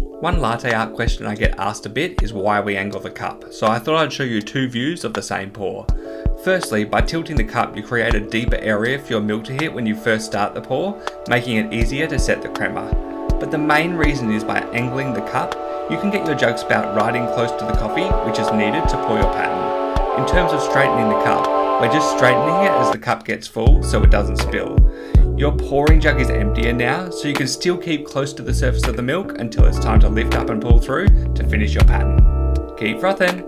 One latte art question I get asked a bit is why we angle the cup, so I thought I'd show you two views of the same pour. Firstly, by tilting the cup you create a deeper area for your milk to hit when you first start the pour, making it easier to set the crema. But the main reason is by angling the cup, you can get your jug spout right in close to the coffee which is needed to pour your pattern. In terms of straightening the cup, we're just straightening it as the cup gets full so it doesn't spill. Your pouring jug is emptier now, so you can still keep close to the surface of the milk until it's time to lift up and pull through to finish your pattern. Keep frothing!